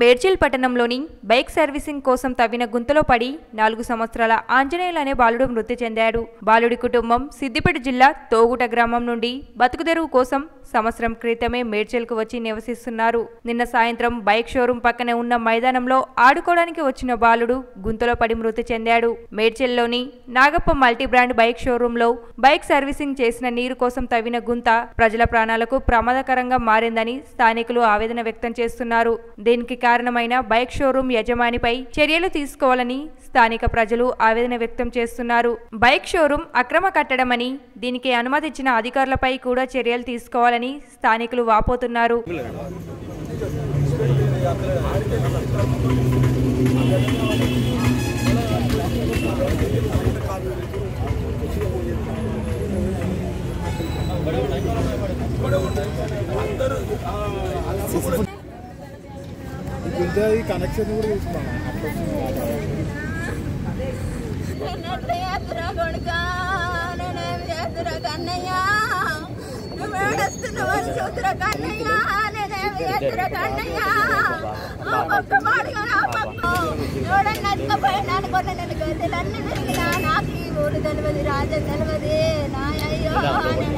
మేడ్చల్ పట్టణంలోని bike servicing కోసం తవ్విన గుంతలో పడి నాలుగు సంవత్సరాల ఆంజనేయులు అనే బాలుడు మృతి చెందాడు. బాలుడి కుటుంబం సిద్దిపేట జిల్లా తోగుట గ్రామం నుండి బతుకుదెరువు కోసం సంవత్సరం క్రితమే మేడ్చల్కు వచ్చి నివసిస్తున్నారు. నిన్న సాయంత్రం బైక్ షోరూం పక్కనే ఉన్న మైదానంలో ఆడుకోవడానికి వచ్చిన బాలుడు గుంతలో పడి మృతి చెందాడు. మేడ్చల్లోని నాగప్ప మల్టీ బ్రాండ్ బైక్ షోరూంలో బైక్ సర్వీసింగ్ చేసిన నీరు కోసం తవ్విన గుంత ప్రజల ప్రాణాలకు ప్రమాదకరంగా మారిందని స్థానికులు ఆవేదన వ్యక్తం చేస్తున్నారు. దీనికి కారణమైన బైక్ షోరూం యజమానిపై చర్యలు తీసుకోవాలని స్థానిక ప్రజలు ఆవేదన వ్యక్తం చేస్తున్నారు. బైక్ షోరూం అక్రమ కట్టడమని దీనికి అనుమతిచ్చిన అధికారులపై కూడా చర్యలు తీసుకోవాలని స్థానికులు వాపోతున్నారు. ఇంకా ఈ కనెక్షన్ కూడా తీసుకున్నాను నేనెట్లా చేస్తున్నా కొడుకా? నేనేం చేస్తున్నా కన్నయ్యా? నువ్వు ఏడుస్తున్నావని చూస్తున్నా కన్నయ్యా? నేనేం చేస్తున్నా కన్నయ్యా? ఆ పక్క పాడుగా నా పక్క. ఎవడన్నా ఎత్తుకుపోయినా అనుకున్నా నేను గదిలన్నీ తిరిగినా. నాకు ఈ ఊరు తెలియదు రాజ్యం తెలియదు నా అయ్యో నేనేమి చేస్తున్నా నాయమ్మ